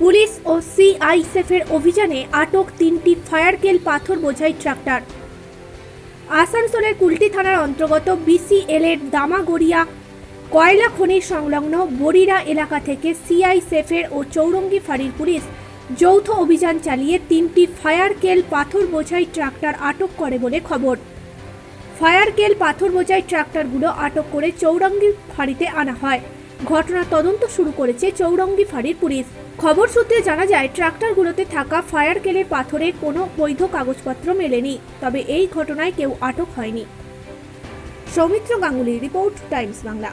Police ও সিআইএসএফের অভিযানে আটক তিনটি ফায়ারকেল পাথর বোঝাই ট্রাক্টর। আসানসোলের কুলটি থানার অন্তর্গত বিসিএল এর দামাগড়িয়া কয়লা খনি সংলগ্ন বরিরা এলাকা থেকে সিআইএসএফের ও চৌরঙ্গি ফাঁড়ির পুলিশ যৌথ অভিযান চালিয়ে তিনটি ফায়ারকেল পাথর বোঝাই ট্রাক্টর আটক করে বলে খবর। ফায়ারকেল পাথর বোঝাই ট্রাক্টরগুলো আটক করে চৌরঙ্গি ফাঁড়িতে আনা হয়। ঘটনা তদন্ত শুরু করেছে চৌরঙ্গি ফাঁড়ির পুলিশ। খবর সূত্রে জানা যায়, ট্রাক্টরগুলোতে থাকা ফায়ার কেলের পাথরের কোনো বৈধ কাগজপত্র মেলেনি, তবে এই ঘটনায় কেউ আটক হয়নি। Soumitra Ganguly, report, Times Bangla.